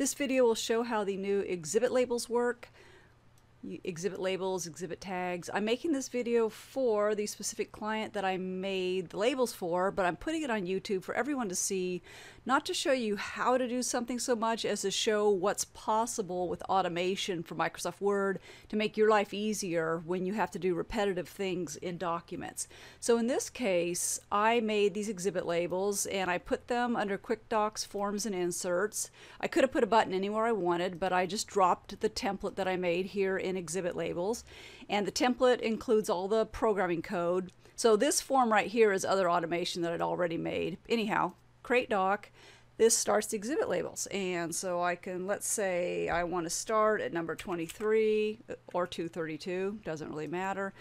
This video will show how the new exhibit labels work exhibit labels, exhibit tags. I'm making this video for the specific client that I made the labels for, but I'm putting it on YouTube for everyone to see, not to show you how to do something so much as to show what's possible with automation for Microsoft Word to make your life easier when you have to do repetitive things in documents. So in this case, I made these exhibit labels and I put them under Quick Docs forms and inserts. I could have put a button anywhere I wanted, but I just dropped the template that I made here in exhibit labels. And the template includes all the programming code. So this form right here is other automation that I'd already made. Anyhow, create doc. This starts the exhibit labels. And so I can, let's say I want to start at number 23 or 232, doesn't really matter.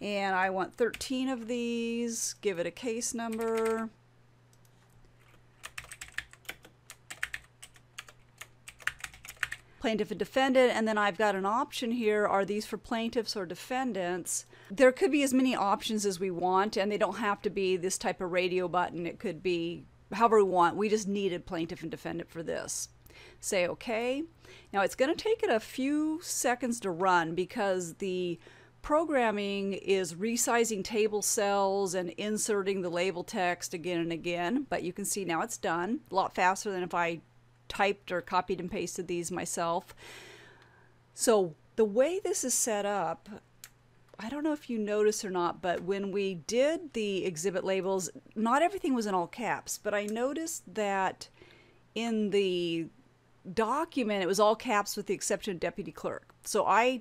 And I want 13 of these, give it a case number. Plaintiff and defendant, and then I've got an option here. Are these for plaintiffs or defendants? There could be as many options as we want, and they don't have to be this type of radio button. It could be however we want. We just needed plaintiff and defendant for this. Say OK. Now it's going to take it a few seconds to run because the programming is resizing table cells and inserting the label text again and again, but you can see now it's done a lot faster than if I typed or copied and pasted these myself. So the way this is set up, I don't know if you noticed or not, but when we did the exhibit labels, not everything was in all caps, but I noticed that in the document it was all caps with the exception of deputy clerk. So I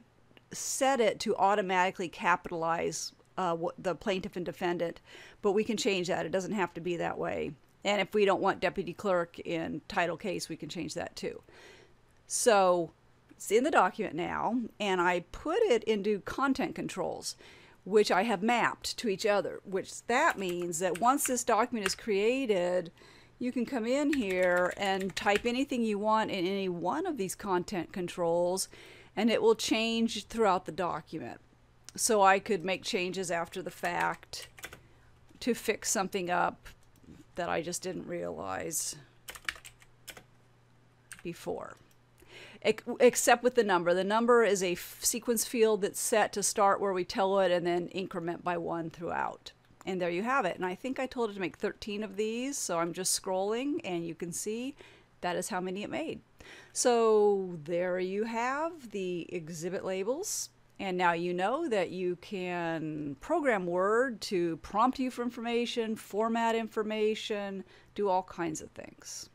set it to automatically capitalize uh, the plaintiff and defendant, but we can change that. It doesn't have to be that way. And if we don't want deputy clerk in title case, we can change that too. So it's in the document now, and I put it into content controls, which I have mapped to each other, which that means that once this document is created, you can come in here and type anything you want in any one of these content controls, and it will change throughout the document. So I could make changes after the fact to fix something up that I just didn't realize before. Except with the number. The number is a sequence field that's set to start where we tell it and then increment by one throughout. And there you have it. And I think I told it to make 13 of these, so I'm just scrolling and you can see that is how many it made. So there you have the exhibit labels. And now you know that you can program Word to prompt you for information, format information, do all kinds of things.